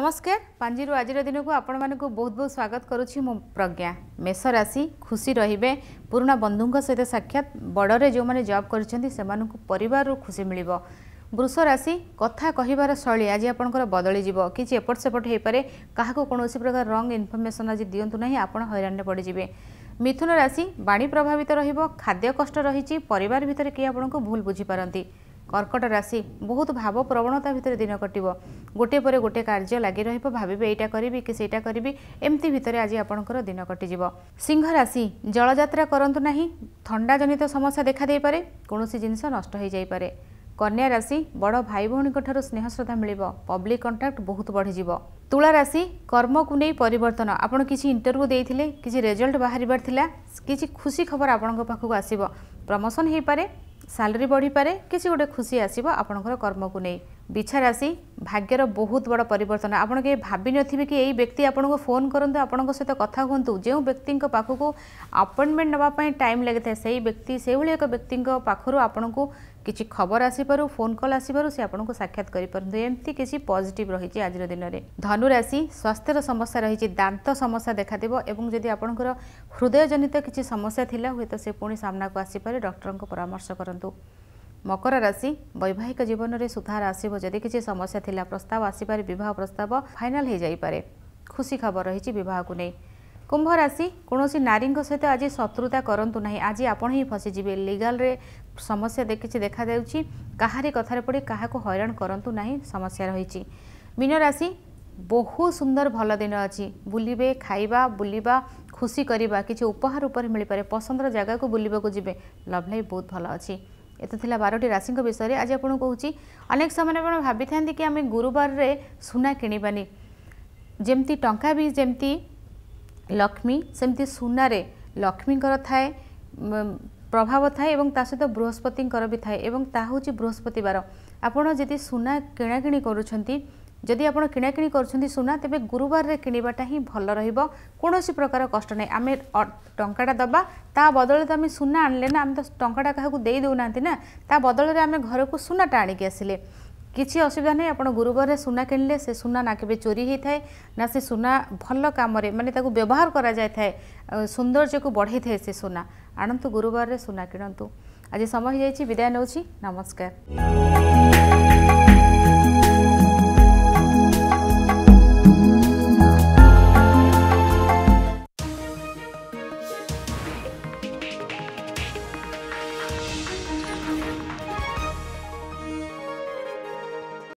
ନମସ୍କାର ପାଞ୍ଜିରୁ ଆଜିର ଦିନକୁ ଆପଣମାନଙ୍କୁ ବହୁତ ବହୁତ ସ୍ୱାଗତ କରୁଛି ମୁଁ ପ୍ରଜ୍ଞା। ମେଷ ରାଶି ଖୁସି ରହିବେ। ପୁରୁଣା ବନ୍ଧୁଙ୍କ ସହିତ ସାକ୍ଷାତ ବଡ଼ରେ ଯେଉଁମାନେ ଜବ୍ କରିଛନ୍ତି ସେମାନଙ୍କୁ ପରିବାରରୁ ଖୁସି ମିଳିବ। ବୃଷ ରାଶି କଥା କହିବାର ଶୈଳୀ ଆଜି ଆପଣଙ୍କର ବଦଳିଯିବ। କିଛି ଏପଟ ସେପଟ ହୋଇପାରେ। କାହାକୁ କୌଣସି ପ୍ରକାର ରଙ୍ଗ ଇନଫର୍ମେସନ୍ ଆଜି ଦିଅନ୍ତୁ ନାହିଁ ଆପଣ ହଇରାଣରେ ପଡ଼ିଯିବେ। ମିଥୁନ ରାଶି ବାଣୀ ପ୍ରଭାବିତ ରହିବ ଖାଦ୍ୟ କଷ୍ଟ ରହିଛି ପରିବାର ଭିତରେ କିଏ ଆପଣଙ୍କୁ ଭୁଲ ବୁଝିପାରନ୍ତି। କର୍କଟ ରାଶି ବହୁତ ଭାବ ପ୍ରବଣତା ଭିତରେ ଦିନ କଟିବ। ଗୋଟିଏ ପରେ ଗୋଟିଏ କାର୍ଯ୍ୟ ଲାଗି ରହିବ ଭାବିବେ ଏଇଟା କରିବି କି ସେଇଟା କରିବି ଏମିତି ଭିତରେ ଆଜି ଆପଣଙ୍କର ଦିନ କଟିଯିବ। ସିଂହ ରାଶି ଜଳଯାତ୍ରା କରନ୍ତୁ ନାହିଁ ଥଣ୍ଡାଜନିତ ସମସ୍ୟା ଦେଖାଦେଇପାରେ କୌଣସି ଜିନିଷ ନଷ୍ଟ ହୋଇଯାଇପାରେ। କନ୍ୟା ରାଶି ବଡ଼ ଭାଇ ଭଉଣୀଙ୍କ ଠାରୁ ସ୍ନେହ ଶ୍ରଦ୍ଧା ମିଳିବ ପବ୍ଲିକ୍ କଣ୍ଟାକ୍ଟ ବହୁତ ବଢ଼ିଯିବ। ତୁଳା ରାଶି କର୍ମକୁ ନେଇ ପରିବର୍ତ୍ତନ ଆପଣ କିଛି ଇଣ୍ଟରଭ୍ୟୁ ଦେଇଥିଲେ କିଛି ରେଜଲ୍ଟ ବାହାରିବାର ଥିଲା କିଛି ଖୁସି ଖବର ଆପଣଙ୍କ ପାଖକୁ ଆସିବ ପ୍ରମୋସନ୍ ହୋଇପାରେ সালারি বড়িপরে কিছু গোটে খুশি আসব আপনার কর্মক নিয়ে ବିଛା ରାଶି ଭାଗ୍ୟର ବହୁତ ବଡ଼ ପରିବର୍ତ୍ତନ। ଆପଣ କେହି ଭାବିନଥିବେ କି ଏଇ ବ୍ୟକ୍ତି ଆପଣଙ୍କୁ ଫୋନ୍ କରନ୍ତୁ ଆପଣଙ୍କ ସହିତ କଥା ହୁଅନ୍ତୁ। ଯେଉଁ ବ୍ୟକ୍ତିଙ୍କ ପାଖକୁ ଆପଏଣ୍ଟମେଣ୍ଟ ନେବା ପାଇଁ ଟାଇମ୍ ଲାଗିଥାଏ ସେଇ ବ୍ୟକ୍ତି ସେଇଭଳି ଏକ ବ୍ୟକ୍ତିଙ୍କ ପାଖରୁ ଆପଣଙ୍କୁ କିଛି ଖବର ଆସିପାରୁ ଫୋନ୍ କଲ୍ ଆସିବାରୁ ସେ ଆପଣଙ୍କୁ ସାକ୍ଷାତ କରିପାରନ୍ତୁ। ଏମିତି କିଛି ପଜିଟିଭ୍ ରହିଛି ଆଜିର ଦିନରେ। ଧନୁରାଶି ସ୍ୱାସ୍ଥ୍ୟର ସମସ୍ୟା ରହିଛି ଦାନ୍ତ ସମସ୍ୟା ଦେଖାଦେବ ଏବଂ ଯଦି ଆପଣଙ୍କର ହୃଦୟଜନିତ କିଛି ସମସ୍ୟା ଥିଲା ହୁଏତ ସେ ପୁଣି ସାମ୍ନାକୁ ଆସିପାରେ ଡକ୍ଟରଙ୍କ ପରାମର୍ଶ କରନ୍ତୁ। মকর রাশি বৈবাহিক জীবনরে সুধার আসব যদি কিছু সমস্যা লা প্রস্তাব আসিপারে বিবাহ প্রস্তাব ফাইনাল হয়ে যাইপরে খুশি খবর রয়েছে বিবাহকু নেই কুম্ভ রাশি কোণী নারী সহিত আজ শত্রুতা করতু না আজ আপনার হি ফসিযে লিগালে সমস্যা কিছু দেখা দেউছি কাহারি কথার পড়ে কাহাকে হইরাণ করতু না সমস্যা রয়েছে মীন রাশি বহু সুন্দর ভালো দিন অছি বুলবে খাইবা বুলবা খুশি করা কিছু উপহার উপরে মিলিপারে পছন্দর জায়গাকে বুলবাকে যাবে লভ লাইফ বহুত ভালো অছি এত লা বারোটি রাশি বিষয়ে আজ আপনার কুচি অনেক সময় আপনার ভাবি থাকে কি আমি গুরুবার সুনা কিণবানি যেমি টঙ্কা বি যেমি লক্ষ্মী সেমতি সুনারে লক্ষ্মীঙ্কর থাকে প্রভাব থাকে এবং তা সহ বৃহস্পতিঙ্কর বি থাকে এবং তা হচ্ছে বৃহস্পতিবার আপনার যদি সুনা কিণাকিণি করছেন ଯଦି ଆପଣ କିଣାକିଣି କରୁଛନ୍ତି ସୁନା ତେବେ ଗୁରୁବାରରେ କିଣିବାଟା ହିଁ ଭଲ ରହିବ କୌଣସି ପ୍ରକାର କଷ୍ଟ ନାହିଁ ଆମେ ଟଙ୍କାଟା ଦେବା ତା ବଦଳରେ ତ ଆମେ ସୁନା ଆଣିଲେ ନା ଆମେ ତ ଟଙ୍କାଟା କାହାକୁ ଦେଇ ଦେଉନାହାନ୍ତି ନା ତା ବଦଳରେ ଆମେ ଘରକୁ ସୁନାଟା ଆଣିକି ଆସିଲେ। କିଛି ଅସୁବିଧା ନାହିଁ ଆପଣ ଗୁରୁବାରରେ ସୁନା କିଣିଲେ ସେ ସୁନା ନା କେବେ ଚୋରି ହୋଇଥାଏ ନା ସେ ସୁନା ଭଲ କାମରେ ମାନେ ତାକୁ ବ୍ୟବହାର କରାଯାଇଥାଏ ସୌନ୍ଦର୍ଯ୍ୟକୁ ବଢ଼େଇଥାଏ ସେ ସୁନା। ଆଣନ୍ତୁ ଗୁରୁବାରରେ ସୁନା କିଣନ୍ତୁ। ଆଜି ସମୟ ହୋଇଯାଇଛି ବିଦାୟ ନେଉଛି ନମସ୍କାର।